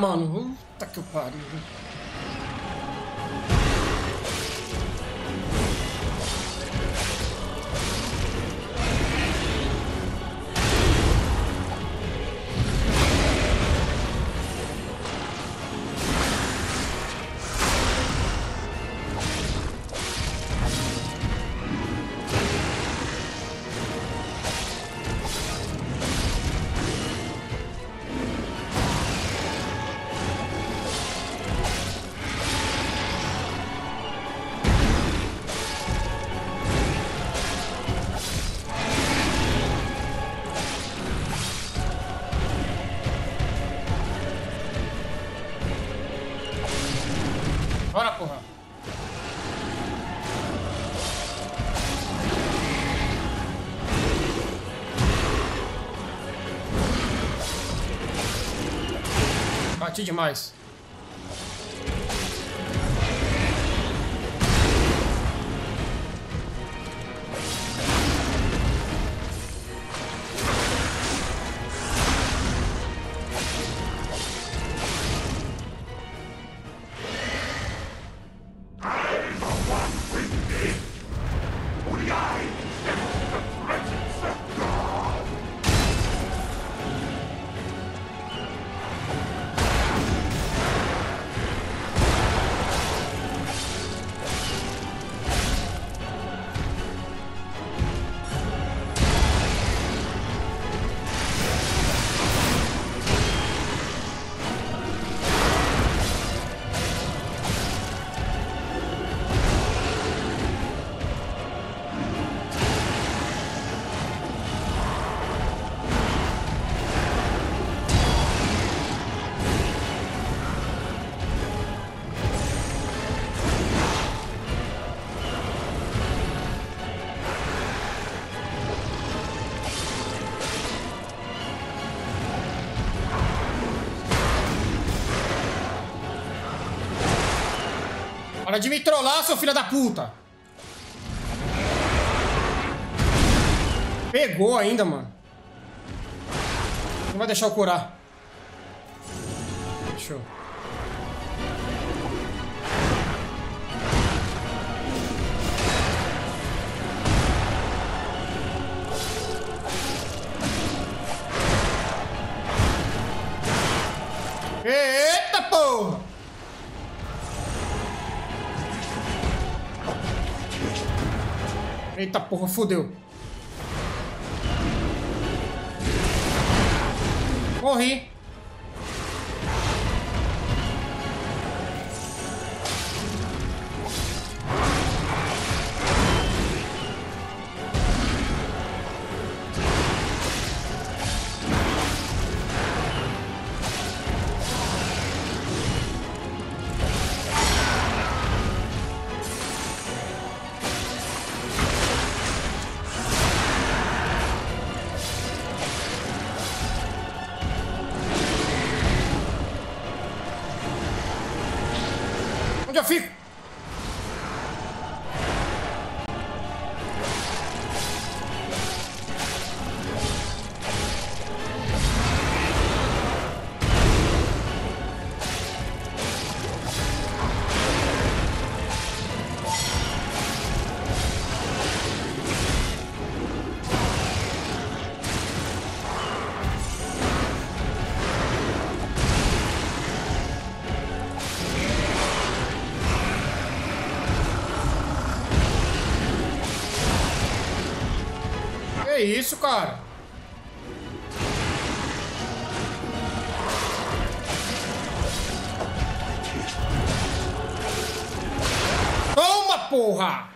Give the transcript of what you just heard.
Ah, mano. Puta que demais. Para de me trollar, seu filho da puta! Pegou ainda, mano. Não vai deixar eu curar. Show. Eita porra! Eita porra, fodeu. Morri. Isso, cara? Toma, porra!